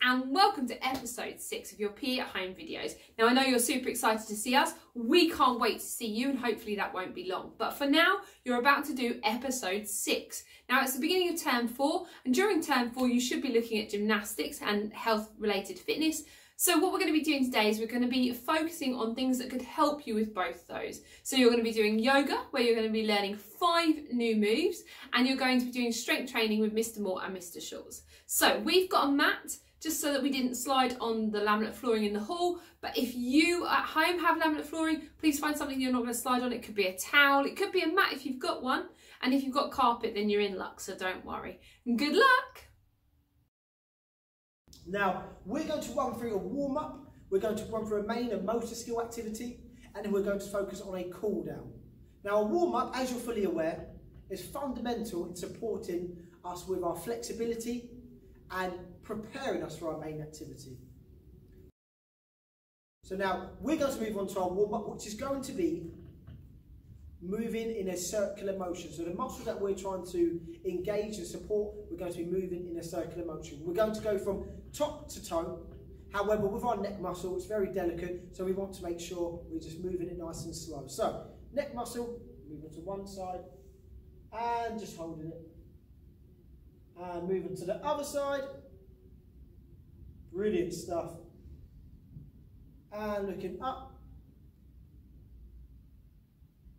Hi Year 6 and welcome to episode 6 of your PE at Home videos. Now I know you're super excited to see us, we can't wait to see you and hopefully that won't be long. But for now, you're about to do episode 6. Now it's the beginning of term 4 and during term 4 you should be looking at gymnastics and health related fitness. So what we're going to be doing today is we're going to be focusing on things that could help you with both those. So you're going to be doing yoga, where you're going to be learning five new moves, and you're going to be doing strength training with Mr. Moore and Mr. Schultz. So we've got a mat, just so that we didn't slide on the laminate flooring in the hall. But if you at home have laminate flooring, please find something you're not going to slide on. It could be a towel, it could be a mat if you've got one. And if you've got carpet, then you're in luck, so don't worry. And good luck! Now, we're going to run through a warm-up, we're going to run through a main and motor skill activity, and then we're going to focus on a cool down. Now, a warm-up, as you're fully aware, is fundamental in supporting us with our flexibility and preparing us for our main activity. So now, we're going to move on to our warm-up, which is going to be moving in a circular motion. So the muscles that we're trying to engage and support, we're going to be moving in a circular motion. We're going to go from top to toe. However, with our neck muscle, it's very delicate, so we want to make sure we're just moving it nice and slow. So, neck muscle, moving to one side, and just holding it. And moving to the other side. Brilliant stuff. And looking up,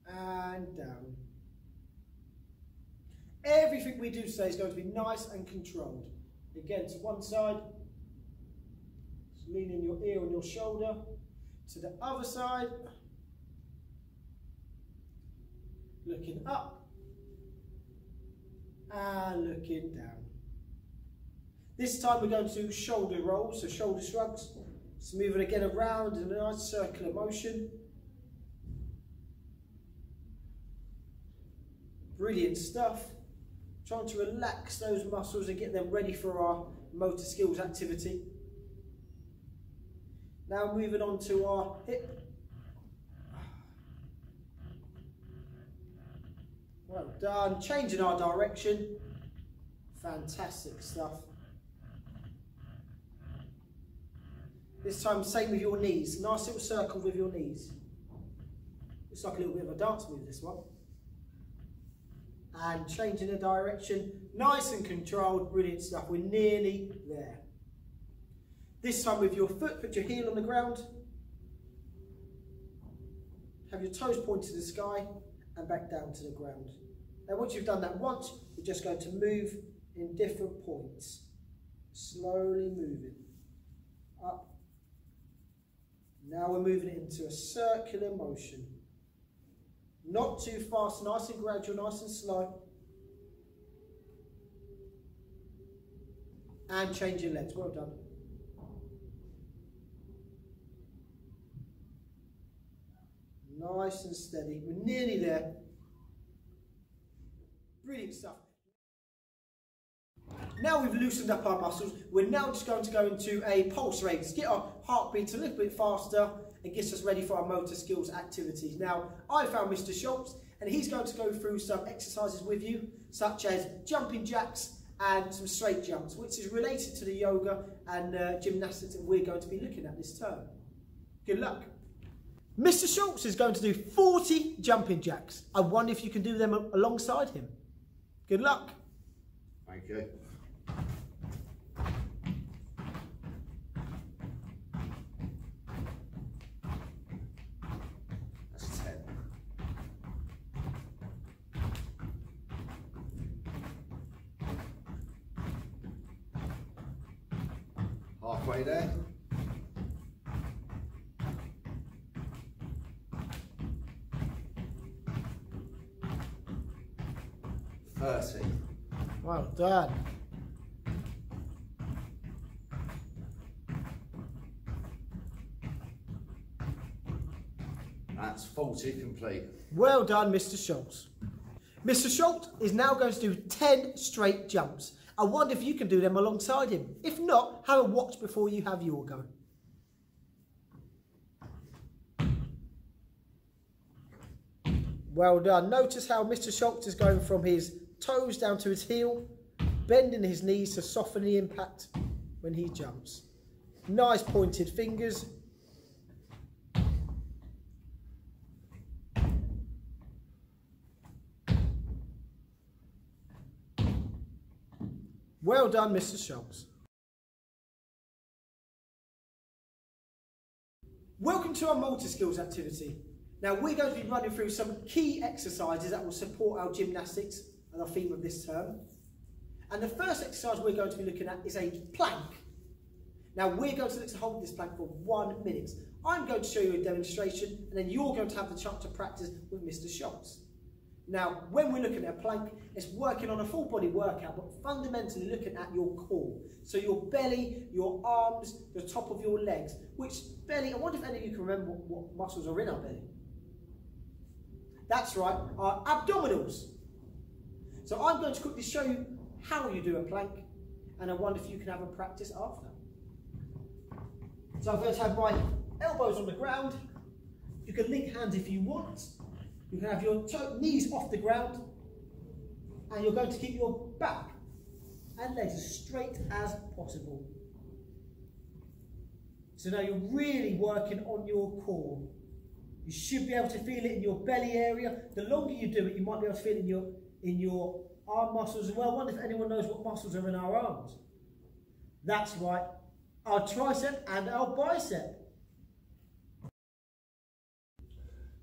and down. Everything we do today is going to be nice and controlled. Again, to one side, leaning your ear on your shoulder. To the other side, looking up and looking down. This time we're going to do shoulder rolls, so shoulder shrugs. So moving again around in a nice circular motion. Brilliant stuff. Trying to relax those muscles and get them ready for our motor skills activity. Now moving on to our hip. Well done. Changing our direction. Fantastic stuff. This time, same with your knees. Nice little circle with your knees. It's like a little bit of a dance move, this one and changing the direction. Nice and controlled, brilliant stuff. We're nearly there. This time with your foot, put your heel on the ground. Have your toes pointed to the sky and back down to the ground. Now once you've done that once, you're just going to move in different points. Slowly moving. Up. Now we're moving it into a circular motion. Not too fast, nice and gradual, nice and slow. And change your legs. Well done. Nice and steady. We're nearly there. Brilliant stuff. Now we've loosened up our muscles, we're now just going to go into a pulse rate get our heartbeat a little bit faster and gets us ready for our motor skills activities. Now, I found Mr. Schultz and he's going to go through some exercises with you, such as jumping jacks and some straight jumps, which is related to the yoga and uh, gymnastics that we're going to be looking at this term. Good luck. Mr. Schultz is going to do 40 jumping jacks. I wonder if you can do them alongside him. Good luck. Thank you. halfway there. Thirty. Well done. That's 40 complete. Well done, Mr. Schultz. Mr. Schultz is now going to do 10 straight jumps. I wonder if you can do them alongside him. If not, have a watch before you have your go. Well done. Notice how Mr. Schultz is going from his toes down to his heel, bending his knees to soften the impact when he jumps. Nice pointed fingers. Well done, Mr. Schultz. Welcome to our multi-skills activity. Now we're going to be running through some key exercises that will support our gymnastics our theme of this term. And the first exercise we're going to be looking at is a plank. Now we're going to look to hold this plank for one minute. I'm going to show you a demonstration and then you're going to have the chance to practice with Mr. Schultz. Now, when we're looking at a plank, it's working on a full body workout, but fundamentally looking at your core. So your belly, your arms, the top of your legs, which belly, I wonder if any of you can remember what muscles are in our belly. That's right, our abdominals. So I'm going to quickly show you how you do a plank, and I wonder if you can have a practice after. So I'm going to have my elbows on the ground. You can link hands if you want. You can have your knees off the ground and you're going to keep your back and legs as straight as possible. So now you're really working on your core. You should be able to feel it in your belly area. The longer you do it, you might be able to feel it in your, in your arm muscles as well. I wonder if anyone knows what muscles are in our arms. That's right, our tricep and our bicep.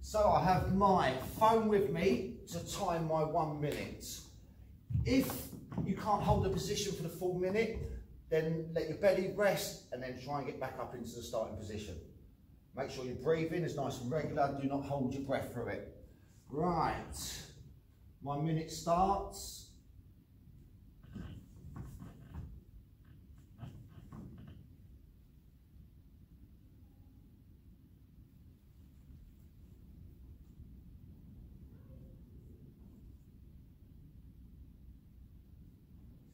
So I have my phone with me to time my one minute. If you can't hold the position for the full minute, then let your belly rest and then try and get back up into the starting position. Make sure your breathing is nice and regular. Do not hold your breath through it. Right, my minute starts.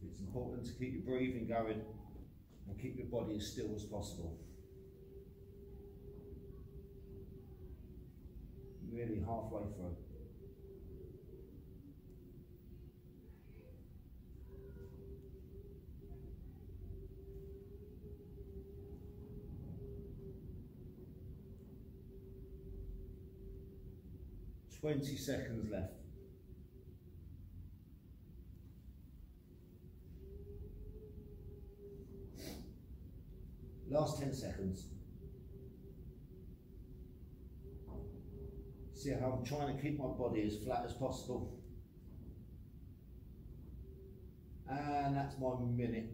It's important to keep your breathing going and keep your body as still as possible. Really halfway through. Twenty seconds left. Last 10 seconds. See how I'm trying to keep my body as flat as possible. And that's my minute.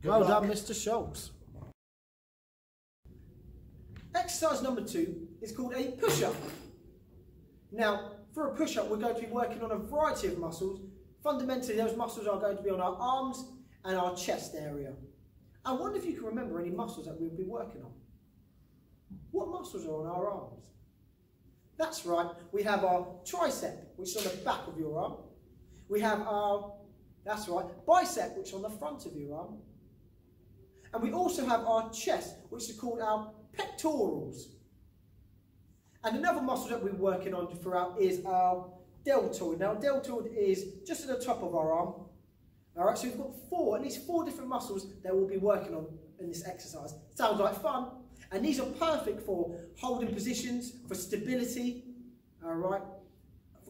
Good well luck. done, Mr. Schultz. Exercise number two is called a push-up. Now, for a push-up, we're going to be working on a variety of muscles. Fundamentally, those muscles are going to be on our arms and our chest area. I wonder if you can remember any muscles that we've been working on. What muscles are on our arms? That's right, we have our tricep, which is on the back of your arm. We have our, that's right, bicep, which is on the front of your arm. And we also have our chest, which is called our pectorals. And another muscle that we're working on throughout is our deltoid. Now, deltoid is just at the top of our arm, all right, so we've got four, at least four different muscles that we'll be working on in this exercise. Sounds like fun. And these are perfect for holding positions, for stability, all right,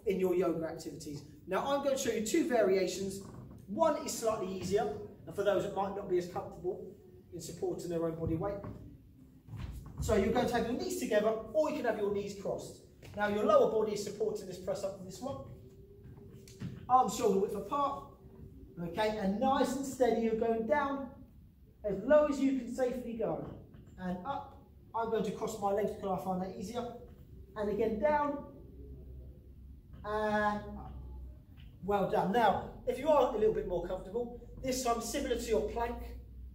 in your yoga activities. Now, I'm going to show you two variations. One is slightly easier, and for those that might not be as comfortable in supporting their own body weight. So you're going to have your knees together, or you can have your knees crossed. Now, your lower body is supporting this press up from this one. Arms shoulder width apart, Okay, and nice and steady, you're going down as low as you can safely go. And up, I'm going to cross my legs because I find that easier. And again, down, and up. Well done. Now, if you are a little bit more comfortable, this time similar to your plank,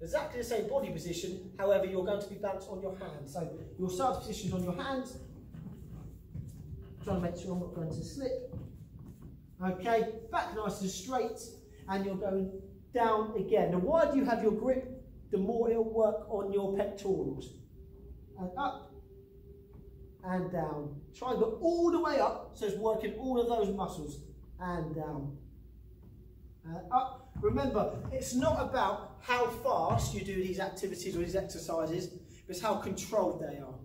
exactly the same body position, however, you're going to be balanced on your hands. So your start position is on your hands. Trying to make sure I'm not going to slip. Okay, back nice and straight and you're going down again. The wider you have your grip, the more it'll work on your pectorals. And up and down. Try and go all the way up so it's working all of those muscles and down. Uh, up. Remember, it's not about how fast you do these activities or these exercises, but it's how controlled they are.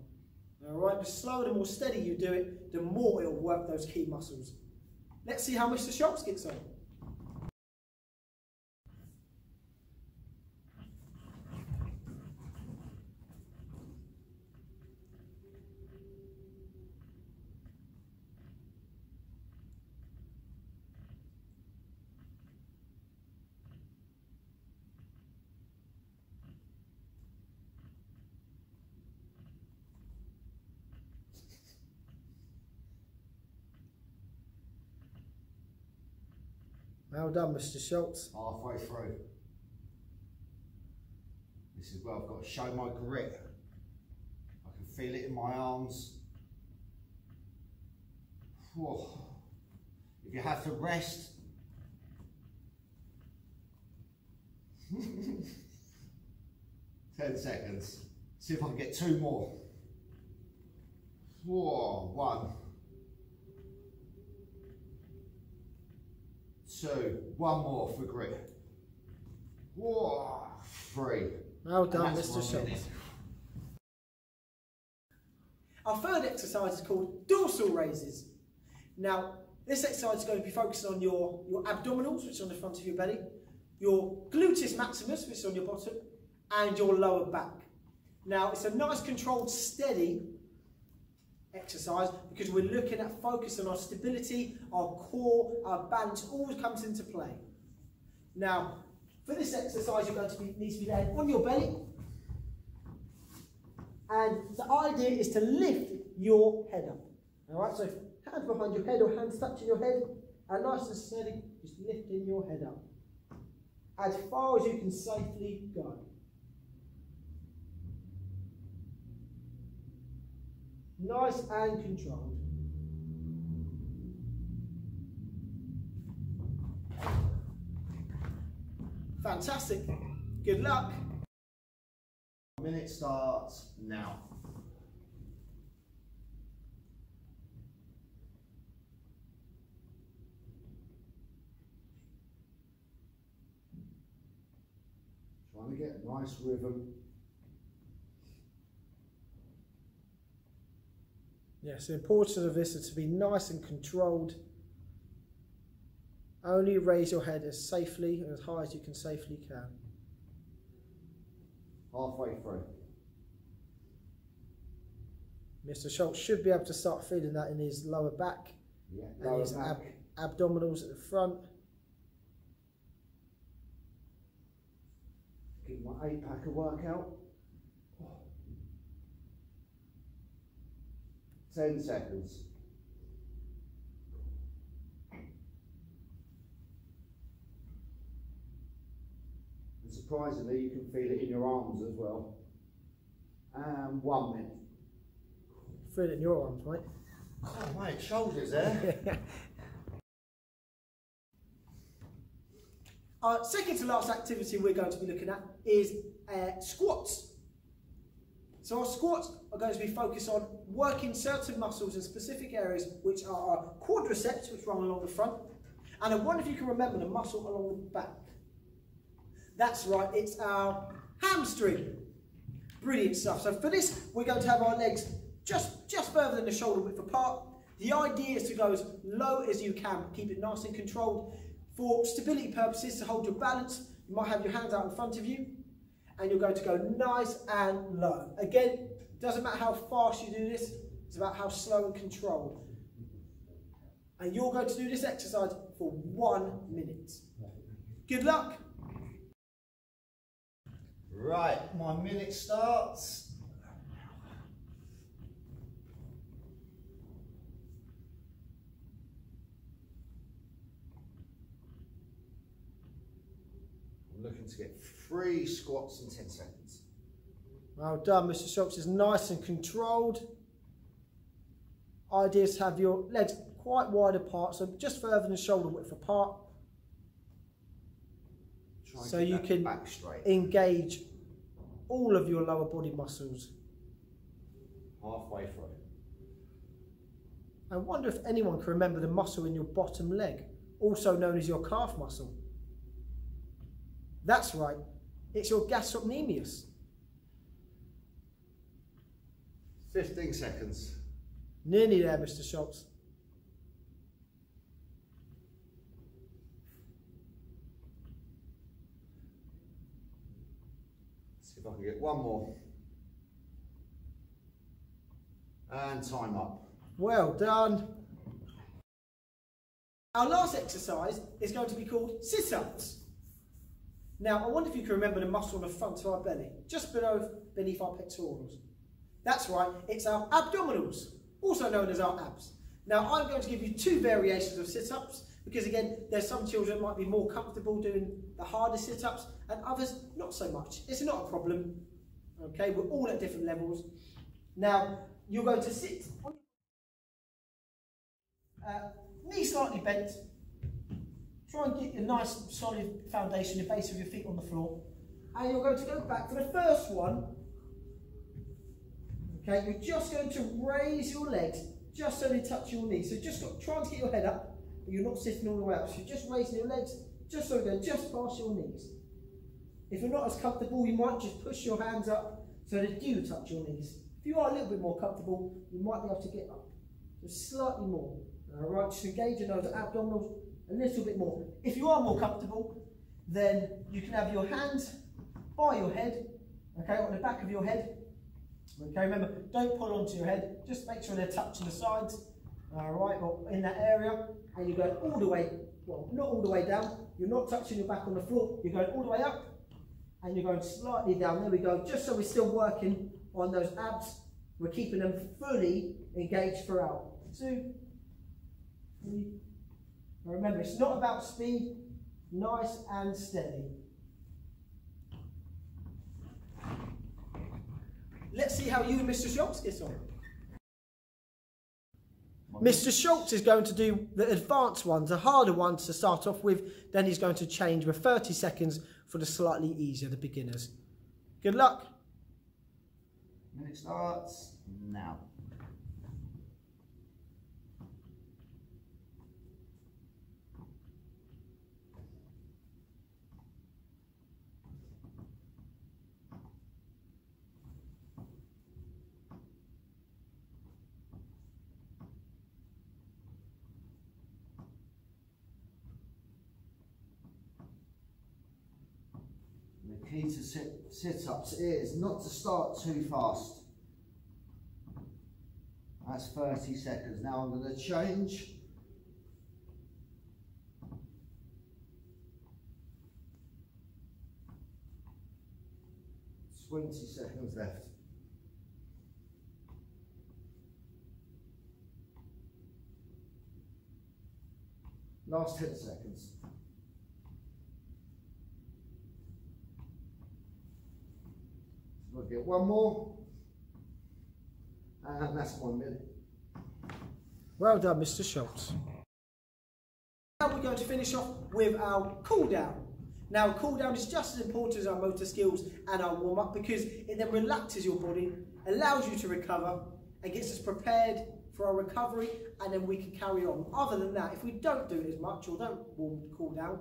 All right, the slower, the more steady you do it, the more it'll work those key muscles. Let's see how Mr. Schultz gets on. Well done, Mr. Schultz. Halfway through. This is where I've got to show my grit. I can feel it in my arms. Whew. If you have to rest, ten seconds. See if I can get two more. Whoa, one. Two. One more for grit. Whoa, three. Well done, Mr. one Our third exercise is called dorsal raises. Now, this exercise is going to be focusing on your, your abdominals, which is on the front of your belly, your gluteus maximus, which is on your bottom, and your lower back. Now, it's a nice, controlled, steady exercise because we're looking at focus on our stability, our core, our balance, always comes into play. Now, for this exercise, you're going to be, need to be laying on your belly, and the idea is to lift your head up. All right, so hands behind your head or hands touching your head, and nice and steady, just lifting your head up as far as you can safely go. Nice and controlled. Fantastic. Good luck. Minute starts now. Trying to get a nice rhythm. Yes, the importance of this is to be nice and controlled. Only raise your head as safely and as high as you can safely can. Halfway through. Mr. Schultz should be able to start feeling that in his lower back Yeah, and lower his back. ab- abdominals at the front. Give my eight pack a workout. Ten seconds. And surprisingly, you can feel it in your arms as well. And one minute. Feel it in your arms, mate. Oh, mate, shoulders there. Our second to last activity we're going to be looking at is uh, squats. So our squats are going to be focused on working certain muscles in specific areas which are our quadriceps, which run along the front, and I wonder if you can remember the muscle along the back. That's right, it's our hamstring. Brilliant stuff. So for this, we're going to have our legs just, just further than the shoulder width apart. The idea is to go as low as you can, keep it nice and controlled. For stability purposes, to hold your balance, you might have your hands out in front of you, and you're going to go nice and low. Again, doesn't matter how fast you do this, it's about how slow and controlled. And you're going to do this exercise for one minute. Good luck. Right, my minute starts. I'm looking to get three squats in 10 seconds. Well done, Mr. Schultz is nice and controlled. Idea is to have your legs quite wide apart, so just further than shoulder width apart. Try So you can. Engage all of your lower body muscles. Halfway through. I wonder if anyone can remember the muscle in your bottom leg, also known as your calf muscle. That's right, it's your gastrocnemius. 15 seconds. Nearly there, Mr. Schultz. See if I can get one more. And time up. Well done. Our last exercise is going to be called sit-ups. Now, I wonder if you can remember the muscle on the front of our belly, just below beneath our pectorals. That's right, it's our abdominals, also known as our abs. Now, I'm going to give you two variations of sit-ups, because again, there's some children might be more comfortable doing the harder sit-ups, and others not so much. It's not a problem, okay? We're all at different levels. Now, you're going to sit uh, knee slightly bent. Try and get a nice solid foundation, the base of your feet on the floor. And you're going to go back to the first one. Okay, you're just going to raise your legs just so they touch your knees. So just try and get your head up, but you're not sitting all the way up. So you're just raising your legs just so they're just past your knees. If you're not as comfortable, you might just push your hands up so they do touch your knees. If you are a little bit more comfortable, you might be able to get up just slightly more. All right, just engage in those abdominals a little bit more. If you are more comfortable, then you can have your hands by your head, okay, on the back of your head. Okay, remember, don't pull onto your head, just make sure they're touching the sides, all right, or in that area, and you're going all the way, well, not all the way down, you're not touching your back on the floor, you're going all the way up, and you're going slightly down, there we go, just so we're still working on those abs, we're keeping them fully engaged throughout. Two, three, now remember, it's not about speed, nice and steady. Let's see how you and Mr. Schultz get on. Mr. Schultz is going to do the advanced ones, the harder ones to start off with. Then he's going to change with 30 seconds for the slightly easier, the beginners. Good luck. Minute starts now. To sit, sit-ups is not to start too fast. That's 30 seconds. Now I'm going to change. Twenty seconds left. Last ten seconds. We'll get one more. And that's one minute. Well done, Mr. Schultz. Now we're going to finish off with our cool down. Now, cool down is just as important as our motor skills and our warm up because it then relaxes your body, allows you to recover, and gets us prepared for our recovery, and then we can carry on. Other than that, if we don't do it as much or don't warm cool down,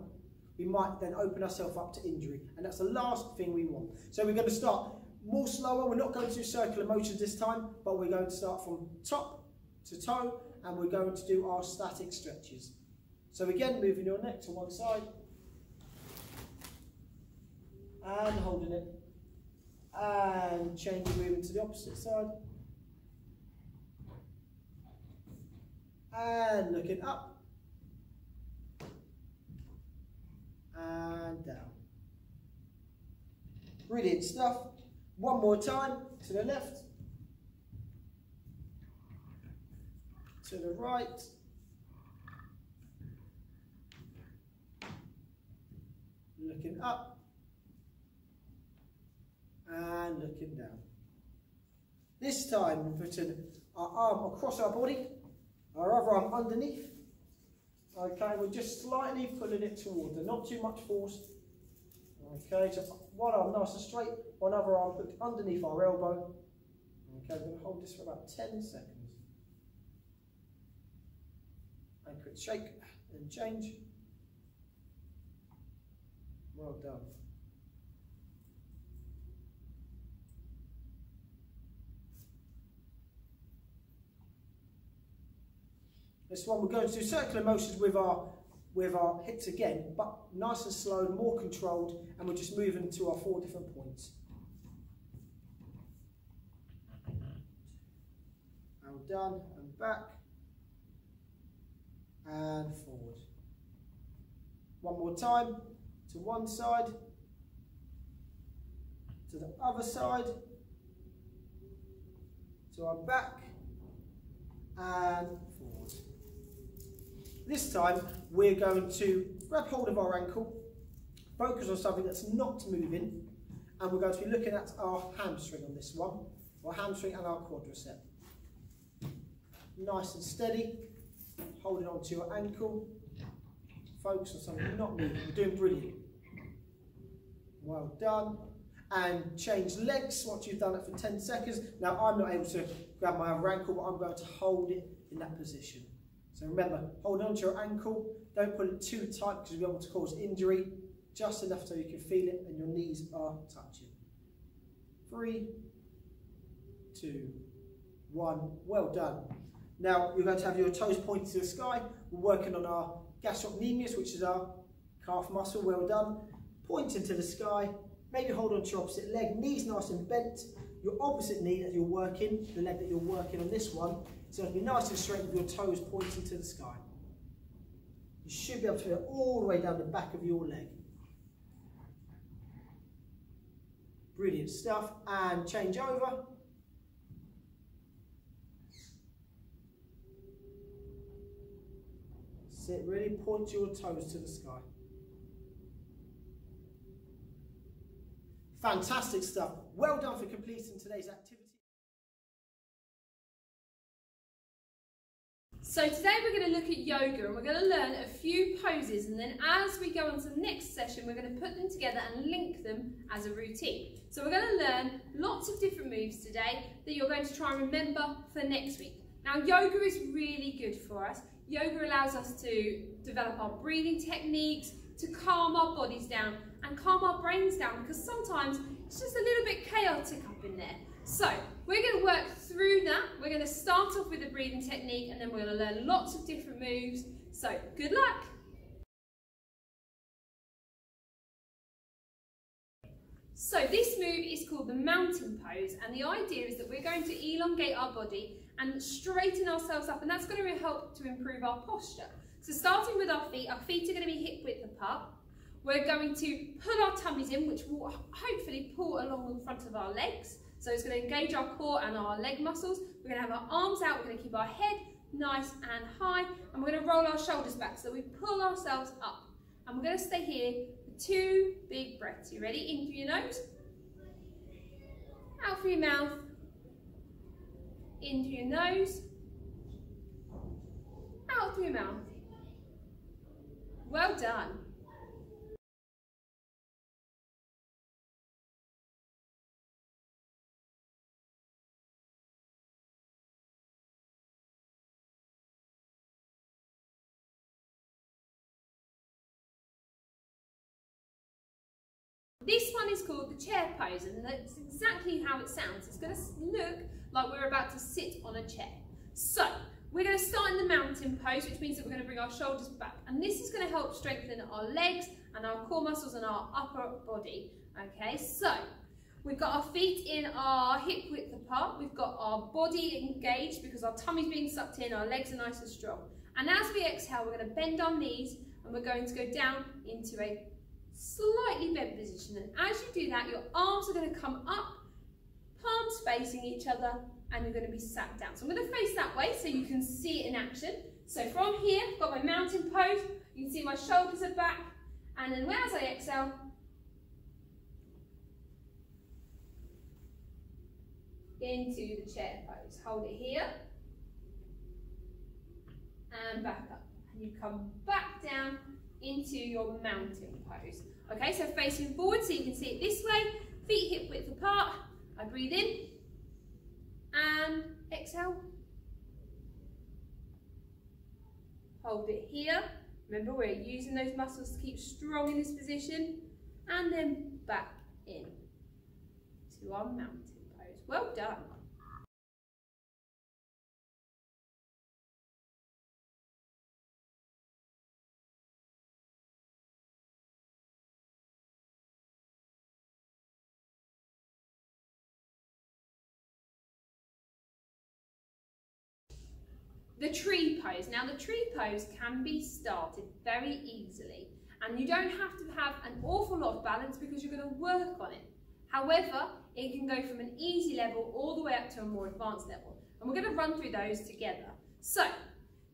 we might then open ourselves up to injury, and that's the last thing we want. So we're going to start more slower. We're not going to do circular motions this time, but we're going to start from top to toe, and we're going to do our static stretches. So again, moving your neck to one side, and holding it, and changing, moving to the opposite side, and looking up, and down. Brilliant stuff. One more time, to the left, to the right, looking up, and looking down. This time, we're putting our arm across our body, our other arm underneath. Okay, we're just slightly pulling it towards not too much force. Okay, so one arm nice and straight, one other arm hooked underneath our elbow. Okay, we're going to hold this for about 10 seconds. And quick shake and change. Well done. This one we're going to do circular motions with our with our hips again, but nice and slow, more controlled, and we're just moving to our four different points. Done, and back, and forward. One more time, to one side, to the other side, to our back, and forward. This time we're going to grab hold of our ankle, focus on something that's not moving, and we're going to be looking at our hamstring on this one, our hamstring and our quadricep. Nice and steady, holding on to your ankle, focus on something not moving, you're doing brilliant. Well done. And change legs once you've done it for 10 seconds. Now I'm not able to grab my other ankle, but I'm going to hold it in that position. So remember, hold on to your ankle, don't pull it too tight because you want to cause injury, just enough so you can feel it and your knees are touching. Three, two, one, well done. Now you're going to have your toes pointed to the sky, we're working on our gastrocnemius, which is our calf muscle, well done. Pointing to the sky, maybe hold on to your opposite leg, knees nice and bent, your opposite knee that you're working, the leg that you're working on this one, so it'll be nice and straight with your toes pointing to the sky. You should be able to feel it all the way down the back of your leg. Brilliant stuff. And change over. Sit, really point your toes to the sky. Fantastic stuff. Well done for completing today's activity. So today we're going to look at yoga and we're going to learn a few poses and then as we go on to the next session we're going to put them together and link them as a routine. So we're going to learn lots of different moves today that you're going to try and remember for next week. Now yoga is really good for us. Yoga allows us to develop our breathing techniques, to calm our bodies down and calm our brains down because sometimes it's just a little bit chaotic up in there. So we're going to work through that. We're going to start off with a breathing technique and then we're going to learn lots of different moves. So good luck. So this move is called the mountain pose and the idea is that we're going to elongate our body and straighten ourselves up and that's going to help to improve our posture. So starting with our feet, our feet are going to be hip width apart. We're going to pull our tummies in which will hopefully pull along the front of our legs. So it's going to engage our core and our leg muscles. We're going to have our arms out, we're going to keep our head nice and high, and we're going to roll our shoulders back so we pull ourselves up. And we're going to stay here for two big breaths. You ready? In through your nose, out through your mouth, in through your nose, out through your mouth. Well done. This one is called the chair pose and that's exactly how it sounds. It's going to look like we're about to sit on a chair. So, we're going to start in the mountain pose, which means that we're going to bring our shoulders back. And this is going to help strengthen our legs and our core muscles and our upper body. Okay, so we've got our feet in our hip width apart. We've got our body engaged because our tummy's being sucked in, our legs are nice and strong. And as we exhale, we're going to bend our knees and we're going to go down into a slightly bent position. And as you do that, your arms are going to come up, palms facing each other, and you're going to be sat down. So I'm going to face that way so you can see it in action. So from here, I've got my mountain pose. You can see my shoulders are back. And then as I exhale, into the chair pose. Hold it here. And back up. And you come back down into your mountain pose. Okay, so facing forward so you can see it this way, feet hip width apart. I breathe in and exhale. Hold it here. Remember, we're using those muscles to keep strong in this position. And then back in to our mountain pose. Well done. The tree pose. Now the tree pose can be started very easily and you don't have to have an awful lot of balance because you're going to work on it. However, it can go from an easy level all the way up to a more advanced level. And we're going to run through those together. So,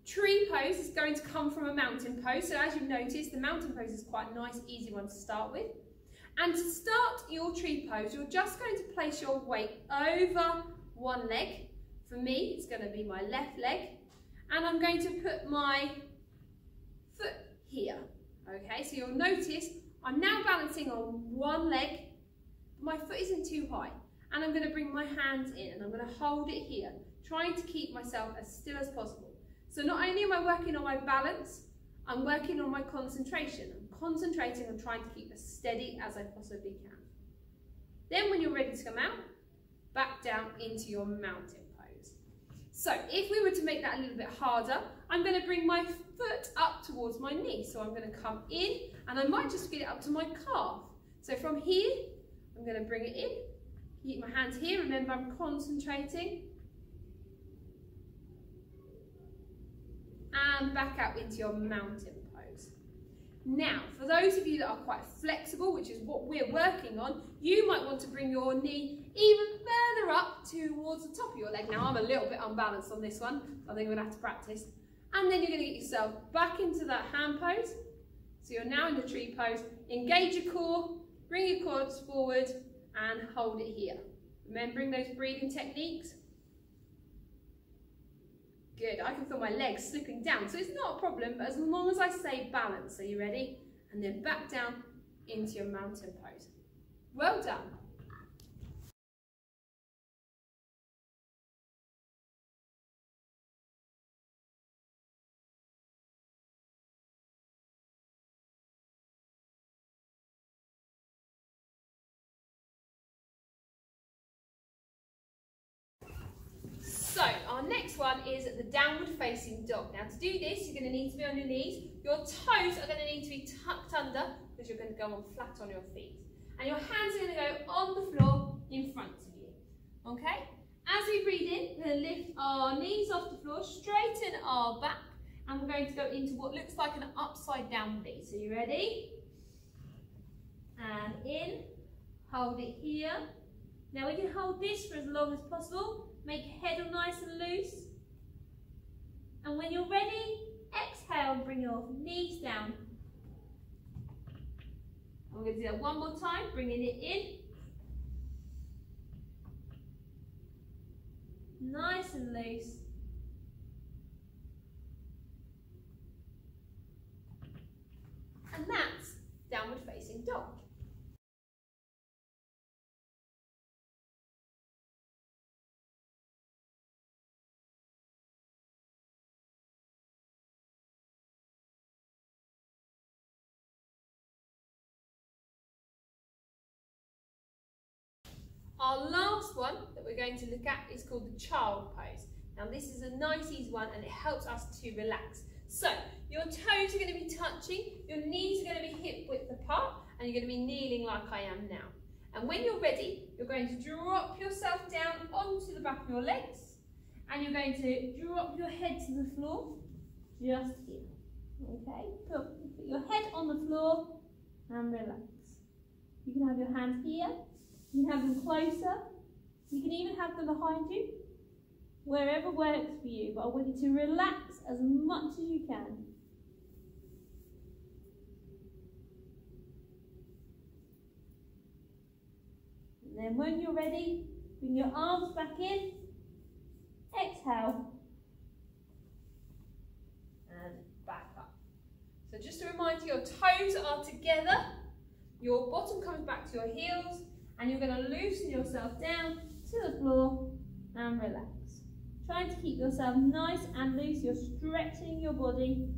tree pose is going to come from a mountain pose. So as you've noticed, the mountain pose is quite a nice, easy one to start with. And to start your tree pose, you're just going to place your weight over one leg. For me, it's going to be my left leg. And I'm going to put my foot here. Okay, so you'll notice I'm now balancing on one leg. My foot isn't too high. And I'm going to bring my hands in and I'm going to hold it here, trying to keep myself as still as possible. So not only am I working on my balance, I'm working on my concentration. I'm concentrating on trying to keep as steady as I possibly can. Then when you're ready to come out, back down into your mountain. So if we were to make that a little bit harder, I'm going to bring my foot up towards my knee. So I'm going to come in and I might just get it up to my calf. So from here, I'm going to bring it in, keep my hands here. Remember, I'm concentrating. And back out into your mountain. Now, for those of you that are quite flexible, which is what we're working on, you might want to bring your knee even further up towards the top of your leg. Now, I'm a little bit unbalanced on this one, so I think I'm gonna have to practice. And then you're gonna get yourself back into that hand pose. So you're now in the tree pose. Engage your core, bring your quads forward, and hold it here. Remembering those breathing techniques. Good, I can feel my legs slipping down, so it's not a problem, but as long as I say balance, are you ready? And then back down into your mountain pose. Well done. Is at the downward facing dog. Now to do this, you're going to need to be on your knees. Your toes are going to need to be tucked under because you're going to go on flat on your feet. And your hands are going to go on the floor in front of you. Okay? As we breathe in, we're going to lift our knees off the floor, straighten our back, and we're going to go into what looks like an upside down V. So you ready? And in, hold it here. Now we can hold this for as long as possible. Make head nice and loose. And when you're ready, exhale bring your knees down. And we're going to do that one more time, bringing it in. Nice and loose. And that's downward facing dog. Our last one that we're going to look at is called the child pose. Now this is a nice easy one and it helps us to relax. So your toes are going to be touching, your knees are going to be hip width apart and you're going to be kneeling like I am now. And when you're ready, you're going to drop yourself down onto the back of your legs and you're going to drop your head to the floor just here. Okay, put, put your head on the floor and relax. You can have your hands here you can have them closer. You can even have them behind you. Wherever works for you. But I want you to relax as much as you can. And then when you're ready, bring your arms back in. Exhale. And back up. So just to remind you, your toes are together. Your bottom comes back to your heels and you're going to loosen yourself down to the floor and relax. Trying to keep yourself nice and loose. You're stretching your body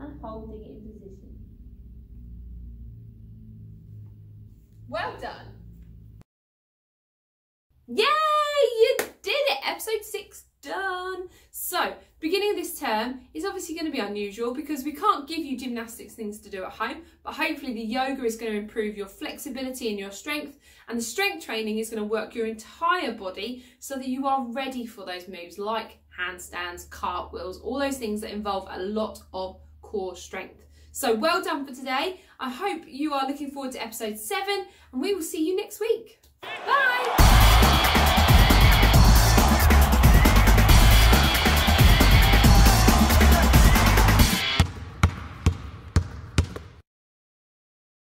and holding it in position. Well done. Yay! You did it! Episode 6 done. So, beginning of this term is obviously going to be unusual because we can't give you gymnastics things to do at home, but hopefully the yoga is going to improve your flexibility and your strength, and the strength training is going to work your entire body so that you are ready for those moves like handstands, cartwheels, all those things that involve a lot of core strength. So well done for today. I hope you are looking forward to episode seven and we will see you next week. Bye.